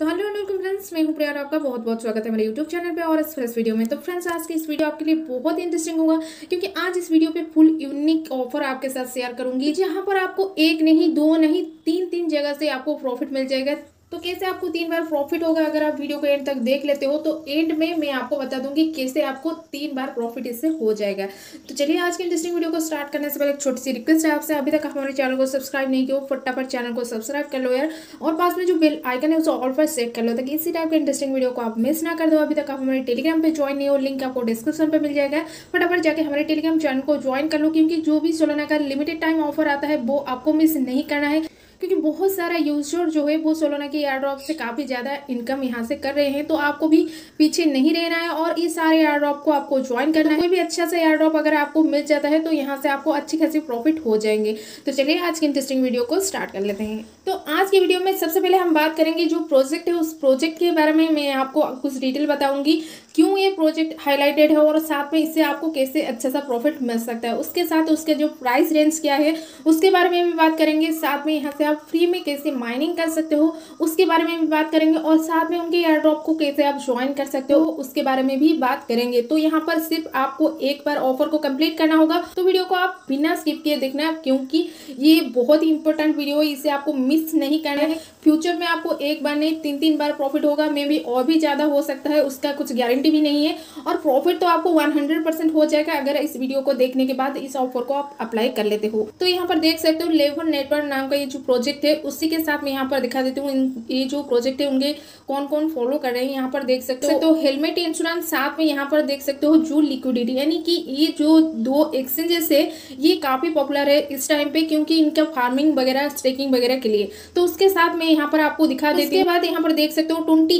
तो hello welcome friends, मैं हूँ प्रिया आपका बहुत बहुत स्वागत है मेरे यूट्यूब चैनल पे और इस फ्रेश वीडियो में। तो फ्रेंड्स, आज की इस वीडियो आपके लिए बहुत इंटरेस्टिंग होगा, क्योंकि आज इस वीडियो पे फुल यूनिक ऑफ़र आपके साथ शेयर करूँगी, जहाँ पर आपको एक नहीं, दो नहीं तीन तीन जगह से आपको प्रॉफिट मिल जाएगा। तो कैसे आपको तीन बार प्रॉफिट होगा अगर आप वीडियो को एंड तक देख लेते हो? तो एंड में मैं आपको बता दूँगी कैसे आपको तीन बार प्रॉफिट इससे हो जाएगा। तो चलिए आज के इंटरेस्टिंग वीडियो को स्टार्ट करने से पहले एक छोटी सी रिक्वेस्ट है आपसे। अभी तक हमारे चैनल को सब्सक्राइब नहीं किया फटाफट चैनल को सब्सक्राइब कर लो यार। और पास में जो बेल आइकन है, उसे ऑल पर सेट कर लो ताकि इसी टाइप के इंटरेस्टिंग वीडियो को आप मिस ना कर दो। अभी तक आप हमारे टेलीग्राम पर ज्वाइन नहीं हो लिंक आपको डिस्क्रिप्शन पर मिल जाएगा। फटाफट जाकर हमारे टेलीग्राम चैनल को ज्वाइन कर लो, क्योंकि जो भी सोलना का लिमिटेड टाइम ऑफ़र आता है, वो आपको मिस नहीं करना है। क्योंकि बहुत सारा यूज़र जो है वो सोलोना के एयर ड्रॉप से काफ़ी ज़्यादा इनकम यहाँ से कर रहे हैं तो आपको भी पीछे नहीं रहना है और इस सारे एयर ड्रॉप को आपको ज्वाइन करना है। कोई भी अच्छा सा एयर ड्रॉप अगर आपको मिल जाता है तो यहाँ से आपको अच्छी खासी प्रॉफिट हो जाएँगे। तो चलिए आज की इंटरेस्टिंग वीडियो को स्टार्ट कर लेते हैं। तो आज की वीडियो में सबसे पहले हम बात करेंगे जो प्रोजेक्ट है, उस प्रोजेक्ट के बारे में मैं आपको कुछ डिटेल बताऊँगी, क्यों ये प्रोजेक्ट हाईलाइटेड है और साथ में इससे आपको कैसे अच्छा सा प्रॉफिट मिल सकता है। उसके साथ उसके जो प्राइस रेंज क्या है, उसके बारे में भी बात करेंगे। साथ में यहाँ से आप फ्री में कैसे माइनिंग कर सकते हो, उसके बारे में भी बात करेंगे और साथ में उनके एयर ड्रॉप को कैसे आप ज्वाइन कर सकते हो, उसके बारे में भी बात करेंगे। तो यहाँ पर सिर्फ़ आपको एक बार ऑफ़र को कंप्लीट करना होगा। तो वीडियो को आप बिना स्किप किए देखना, क्योंकि ये बहुत ही इंपॉर्टेंट वीडियो है, इसे आपको मिस नहीं करना है। फ्यूचर में आपको एक बार नहीं तीन तीन बार प्रॉफिट होगा मे भी और भी ज़्यादा हो सकता है, उसका कुछ गारंटी भी नहीं है। और प्रॉफिट तो आपको 100 परसेंट हो जाएगा अगर इस वीडियो को देखने के बाद इस ऑफ़र को आप अप्लाई कर लेते हो। तो यहाँ पर देख सकते हो लेवन नेटवर्क नाम का ये जो प्रोजेक्ट है उसी के साथ मैं यहाँ पर दिखा देती हूँ। ये जो प्रोजेक्ट है उनके कौन कौन फॉलो कर रहे हैं यहाँ पर देख सकते हो। तो हेलमेट इंश्योरेंस साथ में यहाँ पर देख सकते हो जू लिक्विडिटी यानी कि ये जो दो एक्सचेंजेस है ये काफ़ी पॉपुलर है इस टाइम पे क्योंकि इनका फ़ार्मिंग वगैरह स्टेकिंग वगैरह के लिए। तो उसके साथ में यहाँ पर आपको दिखा देती है। बाद यहाँ पर देख सकते हो ट्वेंटी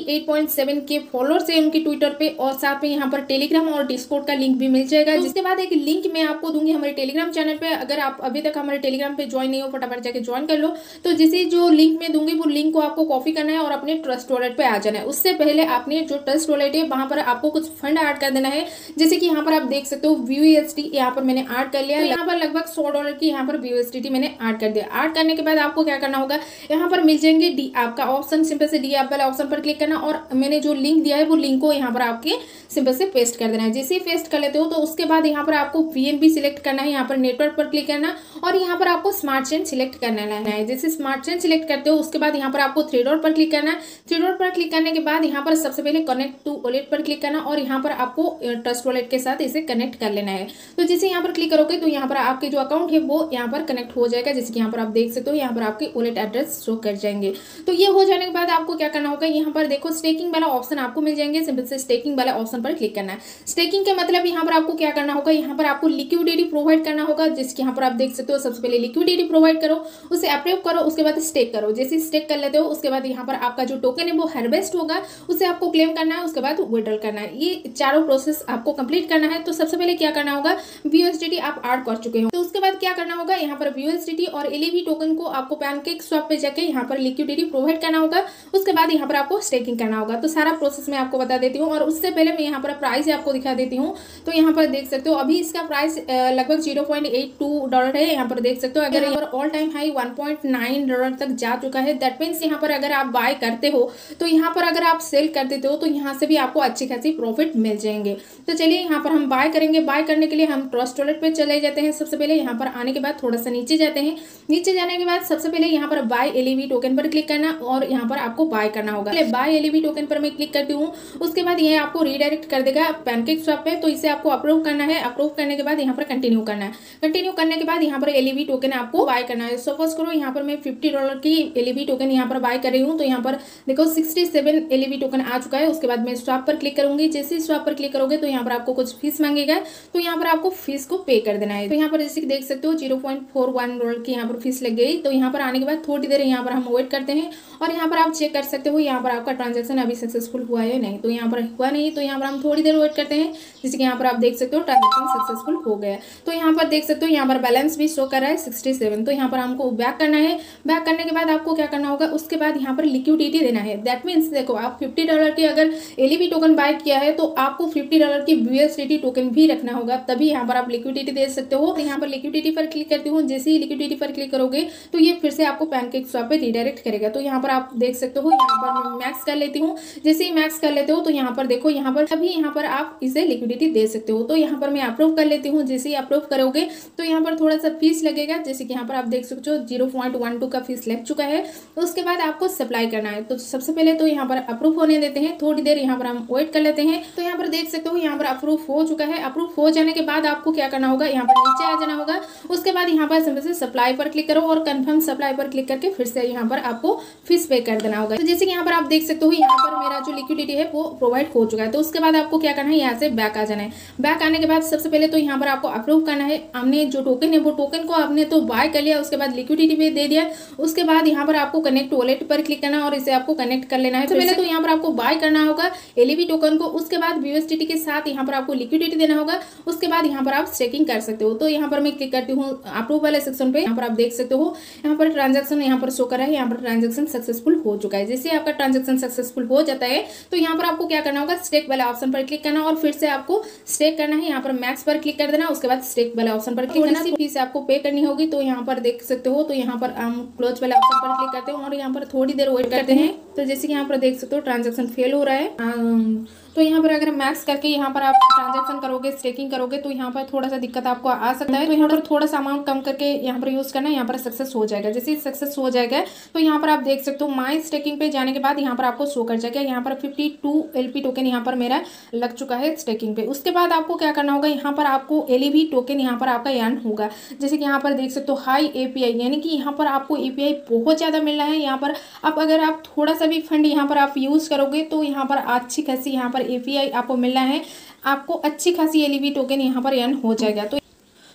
के फॉलोअर्स है उनकी ट्विटर पे और साथ में यहाँ पर टेलीग्राम और डिस्कोड का लिंक भी मिल जाएगा। तो जिसके बाद एक लिंक मैं आपको दूँगी हमारे टेलीग्राम चैनल पे। अगर आप अभी तक हमारे टेलीग्राम पे ज्वाइन नहीं हो फटाफट जाके ज्वाइन कर लो। तो जिसे जो लिंक में दूँगी, वो लिंक को आपको कॉपी करना है और अपने ट्रस्ट वॉलेट पे आ जाना है। उससे पहले आपने जो ट्रस्ट वॉलेट है, वहाँ पर आपको कुछ फंड ऐड कर देना है। जैसे कि यहाँ पर आप देख सकते हो व्यू एस यहाँ पर मैंने ऐड कर लिया। तो यहाँ पर लगभग सौ डॉलर की यहाँ पर व्यू एस मैंने ऐड कर दिया। ऐड करने के बाद आपको क्या करना होगा, यहाँ पर मिल जाएँगे डी आपका ऑप्शन सिंपल से डी आप वाला ऑप्शन पर क्लिक करना और मैंने जो लिंक दिया है, वो लिंक को यहाँ पर आपके सिंपल से पेस्ट कर देना है। जैसे ही पेस्ट कर लेते हो तो उसके बाद यहाँ पर आपको वीएनबी सिलेक्ट करना है। यहाँ पर नेटवर्क पर क्लिक करना और यहाँ पर आपको स्मार्ट चेन सिलेक्ट करना है। जैसे स्मार्ट चेन सिलेक्ट करते हो उसके बाद यहाँ पर आपको थ्री डॉट पर क्लिक करना है थ्री डॉट पर क्लिक करने के बाद यहाँ पर सबसे पहले कनेक्ट टू वॉलेट पर क्लिक करना और यहाँ पर आपको ट्रस्ट वॉलेट के साथ इसे कनेक्ट कर लेना है तो जैसे यहाँ पर क्लिक करोगे तो यहाँ पर आपके जो अकाउंट है वो यहाँ पर कनेक्ट हो जाएगा जैसे कि यहाँ पर आप देख सकते हो यहाँ पर आपके वॉलेट एड्रेस शो कर जाएँगे तो ये हो जाने के बाद आपको क्या करना होगा यहाँ पर देखो स्टेकिंग वाला ऑप्शन आपको मिल जाएँगे सिंपल से स्टेकिंग वाला ऑप्शन पर क्लिक करना है स्टेकिंग के मतलब यहाँ पर आपको क्या करना होगा यहाँ पर आपको लिक्विडिटी प्रोवाइड करना होगा जिसके यहाँ पर आप देख सकते हो सबसे पहले लिक्विडिटी प्रोवाइड करो उसे अप्रूव करो उसके बाद स्टेक करो। जैसे स्टेक कर लेते हो उसके बाद यहाँ पर आपका जो टोकन है वो हार्वेस्ट होगा। उसे आपको क्लेम करना है उसके बाद विड्रॉल करना है। ये चारों प्रोसेस आपको कंप्लीट करना है। तो सबसे पहले क्या करना होगा? वीएसडीटी आप आर्ट कर चुके हो। तो उसके बाद क्या करना होगा? यहाँ पर वीएसडीटी और एलईवी टोकन को आपको पैनकेक स्वैप पे जाके यहाँ पर लिक्विडिटी प्रोवाइड करना होगा। उसके बाद यहाँ पर आपको स्टेकिंग करना होगा। तो सारा प्रोसेस मैं आपको बता देती हूँ। और उससे पहले मैं यहाँ पर प्राइस आपको दिखा देती हूँ। तो यहाँ पर देख सकते हो अभी इसका प्राइस लगभग zero point eight two dollar है। यहाँ पर देख सकते हो अगर यहाँ पर all time high one point nine dollar तक जा चुका है। दैट मीन्स यहाँ पर अगर आप बाय करते हो तो यहाँ पर अगर आप सेल कर देते हो तो यहाँ से भी आपको अच्छी खासी प्रॉफिट मिल जाएँगे। तो चलिए यहाँ पर हम बाय करेंगे। बाय करने के लिए हम ट्रस्ट वॉलेट पे चले जाते हैं। सबसे पहले यहाँ पर आने के बाद थोड़ा सा नीचे जाते हैं। नीचे जाने के बाद सबसे पहले यहाँ पर बाय एलईवी टोकन पर क्लिक करना और यहाँ पर आपको बाय करना होगा। बाय एलईवी टोकन पर मैं क्लिक करती हूँ। उसके बाद ये आपको रिडायरेक्ट कर देगा पैनकेक स्वैप पे। तो इसे आपको अप्रूव करना है। अप्रूव करने के बाद यहाँ पर कंटिन्यू करना है। कंटिन्यू करने के बाद यहाँ पर एलईवी टोकन आपको बाय करना है। सपोज़ करो, यहाँ पर मैं फिफ्टी डॉलर की एलईवी टोकन यहाँ पर बाय कर रही हूँ तो यहाँ पर देखो सिक्सटी सेवन एलईवी टोकन आ चुका है उसके बाद मैं स्वाप पर क्लिक करूँगी जैसे स्वाप पर क्लिक करोगे तो यहाँ पर आपको कुछ फ़ीस मांगेगा तो यहाँ पर आपको फ़ीस को पे कर देना है तो यहाँ पर जैसे देख सकते हो ज़ीरो डॉलर की यहाँ पर फ़ीस लग गई तो यहाँ पर आने के बाद थोड़ी देर यहाँ पर हम वेट करते हैं और यहाँ पर आप चेक कर सकते हो यहाँ पर आपका ट्रांजेक्शन अभी सक्सेसफुल हुआ है नहीं तो यहाँ पर हुआ नहीं तो यहाँ पर हम थोड़ी देर वेट करते हैं जैसे कि यहाँ पर आप देख सकते हो ट्रांजेक्शन सक्सेसफुल हो गया तो यहाँ पर देख सकते हो यहाँ पर बैलेंस भी शो कर रहा है सिक्सटी तो यहाँ पर हमको बैक करना है है बैक करने के बाद आपको क्या करना होगा उसके बाद यहाँ पर लिक्विडिटी देना है दैट मीन्स देखो आप फिफ्टी डॉलर की अगर एलईबी टोकन बाय किया है तो आपको फिफ्टी डॉलर की यूएसडीटी टोकन भी रखना होगा तभी यहाँ पर आप लिक्विडिटी दे सकते हो तो यहाँ पर लिक्विडिटी पर क्लिक करती हूँ जैसे ही लिक्विडिटी पर क्लिक करोगे तो ये फिर से आपको पैनकेक स्वैप पे रिडायरेक्ट करेगा तो यहाँ पर आप देख सकते हो यहाँ पर मैक्स कर लेती हूँ जैसे ही मैक्स कर लेते हो तो यहाँ पर देखो यहाँ पर अभी यहाँ पर आप इसे लिक्विडिटी दे सकते हो तो यहाँ पर मैं अप्रूव कर लेती हूँ जैसे ही अप्रूव करोगे तो यहाँ पर थोड़ा सा फ़ीस लगेगा जैसे कि यहाँ पर आप देख सकते हो ज़ीरो पॉइंट वन टू का फ़ीस लग चुका है उसके बाद आपको सप्लाई करना है तो सबसे पहले तो यहाँ पर अप्रूव होने देते हैं थोड़ी देर यहाँ पर हम वेट कर लेते हैं तो यहाँ पर देख सकते हो यहाँ पर अप्रूव हो चुका है अप्रूव हो जाने के बाद आपको क्या करना होगा यहाँ पर नीचे आ जाना होगा उसके बाद यहाँ पर सिंपल से सप्लाई पर क्लिक करो और कंफर्म सप्लाई पर क्लिक करके फिर से यहाँ पर आपको फ़ीस पे कर देना होगा तो जैसे कि यहाँ पर आप देख सकते हो यहाँ पर मेरा जो लिक्विडिटी है वो प्रोवाइड हो चुका है तो उसके बाद आपको क्या करना है यहाँ से बैक आ जाना है बैक आने के बाद सबसे पहले तो यहाँ पर आपको अप्रूव करना है हमने जो टोकन है वो टोकन को आपने तो बाय कर लिया उसके बाद लिक्विडिटी भी दे दिया उसके बाद यहाँ पर आपको कनेक्ट वॉलेट पर क्लिक करना और इसे आपको कनेक्ट कर लेना है तो पहले तो यहाँ पर आपको बाय करना होगा एलईबी टोकन को उसके बाद बीएसटीटी के साथ यहाँ पर आपको लिक्विडिटी देना होगा उसके बाद यहाँ पर आप स्टेकिंग कर सकते हो तो यहाँ पर मैं क्लिक करती हूँ अप्रूव वाले सेक्शन पे यहाँ पर आप देख सकते हो यहाँ पर ट्रांजेक्शन यहाँ पर शो कर रहा है यहाँ पर ट्रांजेक्शन सक्सेसफुल हो चुका है जैसे आपका ट्रांजेक्शन सक्सेसफुल हो जाता है तो यहाँ पर आपको क्या करना होगा स्टेक वाले ऑप्शन पर क्लिक करना और फिर से आपको स्टेक करना है यहाँ पर मैक्स पर क्लिक कर देना उसके बाद स्टेक वाले ऑप्शन पर क्लिक करना फ़ीस आपको पे करनी होगी तो यहाँ पर देख सकते हो तो यहाँ पर हम क्लोज वाले ऑप्शन पर क्लिक करते हैं और यहाँ पर थोड़ी देर वेट करते हैं तो जैसे कि यहाँ पर देख सकते हो ट्रांजेक्शन फेल हो रहा है तो यहाँ पर अगर मैक्स करके यहाँ पर आप ट्रांजेक्शन करोगे स्टेकिंग करोगे तो यहाँ पर थोड़ा सा दिक्कत आपको आ सकता है तो यहाँ पर थोड़ा सा अमाउंट कम करके यहाँ पर यूज़ करना यहाँ पर सक्सेस हो जाएगा जैसे सक्सेस हो जाएगा तो यहाँ पर आप देख सकते हो माई स्टेकिंग पे जाने के बाद यहाँ पर आपको शो कर जाएगा यहाँ पर फिफ्टी टू टोकन यहाँ पर मेरा लग चुका है स्टेकिंग पे उसके बाद आपको क्या करना होगा यहाँ पर आपको एलईवी टोकन यहाँ पर आपका अर्न होगा जैसे कि यहाँ पर देख सकते हो हाई एपीआई यानी कि यहाँ पर आपको ईपीआई बहुत ज़्यादा मिल रहा है यहाँ पर। अब अगर आप थोड़ा सा भी फंड यहाँ पर आप यूज़ करोगे तो यहाँ पर अच्छी खासी यहाँ पर एपीआई आपको मिलना है। आपको अच्छी खासी एलईवी टोकन यहाँ पर अर्न हो जाएगा। तो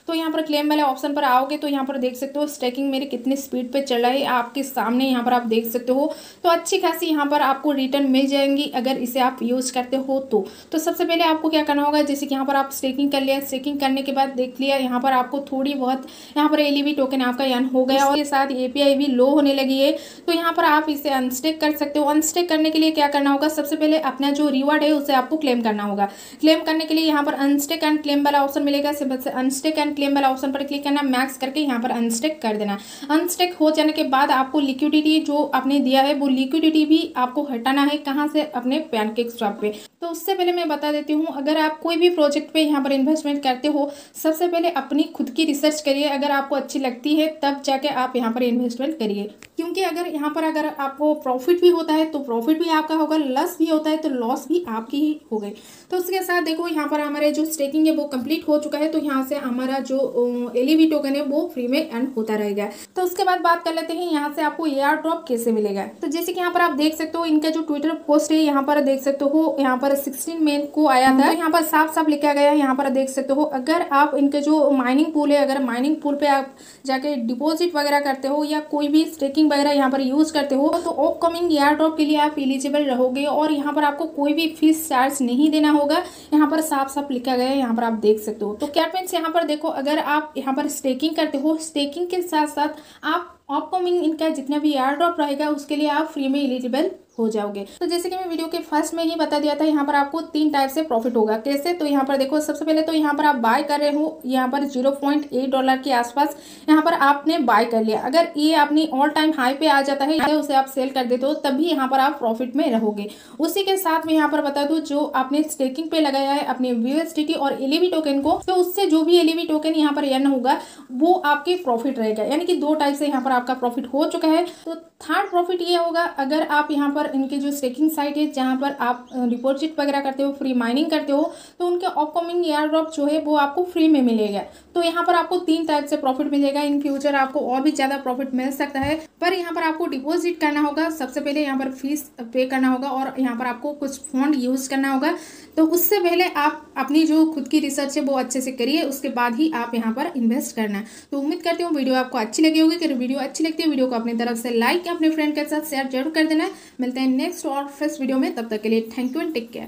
तो यहाँ पर क्लेम वाले ऑप्शन पर आओगे तो यहाँ पर देख सकते हो स्टेकिंग मेरी कितनी स्पीड पर चल रहा है। आपके सामने यहाँ पर आप देख सकते हो। तो अच्छी खासी यहाँ पर आपको रिटर्न मिल जाएँगी अगर इसे आप यूज़ करते हो तो। तो सबसे पहले आपको क्या करना होगा, जैसे कि यहाँ पर आप स्टेकिंग कर लिया स्टेकिंग करने के बाद देख लिया, यहाँ पर आपको थोड़ी बहुत, यहाँ पर एलईवी टोकन आपका यन हो गया और साथ एपीआई भी लो होने लगी है। तो यहाँ पर आप इसे अनस्टेक कर सकते हो। अनस्टेक करने के लिए क्या करना होगा, सबसे पहले अपना जो रिवॉर्ड है उसे आपको क्लेम करना होगा। क्लेम करने के लिए यहाँ पर अनस्टेक एंड क्लेम वाला ऑप्शन मिलेगा। अनस्टेक एंड क्लेम वाला ऑप्शन पर क्लिक करना, मैक्स करके यहाँ पर अनस्टेक कर देना। अनस्टेक हो जाने के बाद आपको लिक्विडिटी जो आपने दिया है, वो लिक्विडिटी भी आपको हटाना है कहाँ से? अपने पैनकेक स्टॉप पे। तो उससे पहले मैं बता देती हूँ, अगर आप कोई भी प्रोजेक्ट पे यहाँ पर इन्वेस्टमेंट करते हो, सबसे पहले अपनी खुद की रिसर्च करिए। अगर आपको अच्छी लगती है, तब जाके आप यहाँ पर इन्वेस्टमेंट करिए। क्योंकि अगर यहाँ पर अगर आपको प्रॉफिट भी होता है तो प्रॉफिट भी आपका होगा लॉस भी होता है तो लॉस भी आपकी ही हो गई। तो उसके साथ देखो, यहाँ पर हमारे जो स्टेकिंग है, वो कंप्लीट हो चुका है तो यहाँ से हमारा जो एलईवी टोकन है, वो फ्री में एंड होता रहेगा। तो उसके बाद बात कर लेते हैं, यहाँ से आपको एयर ड्रॉप कैसे मिलेगा। तो जैसे कि यहाँ पर आप देख सकते हो, इनका जो ट्विटर पोस्ट है, यहाँ पर देख सकते हो, यहाँ पर सिक्सटीन मे को आया था। तो यहाँ पर साफ़ साफ़ लिखा गया है, यहाँ पर देख सकते हो, अगर आप इनके जो माइनिंग पूल है, अगर माइनिंग पूल पे आप जाके डिपोजिट वगैरह करते हो, या कोई भी स्टेकिंग वगैरह यहाँ पर यूज़ करते हो तो अपकमिंग एयर ड्रॉप के लिए आप एलिजिबल रहोगे और यहाँ पर आपको कोई भी फ़ीस चार्ज नहीं देना होगा। यहाँ पर साफ़ साफ़ लिखा गया है, यहाँ पर आप देख सकते हो। तो क्या मीन्स यहाँ पर देखो, अगर आप यहाँ पर स्टेकिंग करते हो स्टेकिंग के साथ साथ आप अपकमिंग इनका जितना भी एयर ड्रॉप रहेगा, उसके लिए आप फ्री में एलिजिबल हो जाओगे। तो जैसे कि मैं वीडियो के फ़र्स्ट में ही बता दिया था, यहाँ पर आपको तीन टाइप से प्रॉफिट होगा। कैसे? तो यहाँ पर देखो, सबसे पहले तो यहाँ पर आप बाय कर रहे हो, यहाँ पर ज़ीरो पॉइंट एट डॉलर के आसपास यहाँ पर आपने बाय कर लिया। अगर ये अपनी ऑल टाइम हाई पे आ जाता है उसे आप सेल कर देते हो, तभी यहाँ पर आप प्रॉफिट में रहोगे। उसी के साथ में यहाँ पर बता दू, जो आपने स्टेकिंग पे लगाया है, अपने यूएसटी और एलईवी टोकन को तो उससे जो भी एलईवी टोकन यहाँ पर यन होगा, वो आपके प्रॉफिट रहेगा। यानी कि दो टाइप से यहाँ पर आपका प्रॉफिट हो चुका है। तो थर्ड प्रॉफिट ये होगा, अगर आप यहाँ पर इनके जो स्टेकिंग साइट है, जहाँ पर आप डिपॉजिट वगैरह करते हो फ्री माइनिंग करते हो तो उनके अपकमिंग एयर ड्रॉप जो है, वो आपको फ्री में मिलेगा। तो यहाँ पर आपको तीन टाइप से प्रॉफिट मिलेगा। इन फ्यूचर आपको और भी ज़्यादा प्रॉफिट मिल सकता है। पर यहाँ पर आपको डिपॉजिट करना होगा। सबसे पहले यहाँ पर फ़ीस पे करना होगा और यहाँ पर आपको कुछ फंड यूज़ करना होगा। तो उससे पहले आप अपनी जो खुद की रिसर्च है, वो अच्छे से करिए। उसके बाद ही आप यहाँ पर इन्वेस्ट करना। है तो उम्मीद करती हूँ वीडियो आपको अच्छी लगी होगी। कि वीडियो अच्छी लगती है, वीडियो को अपनी तरफ़ से लाइक अपने फ्रेंड के साथ शेयर ज़रूर कर देना। मिलते हैं नेक्स्ट और फ़र्स्ट वीडियो में। तब तक के लिए thank you and take care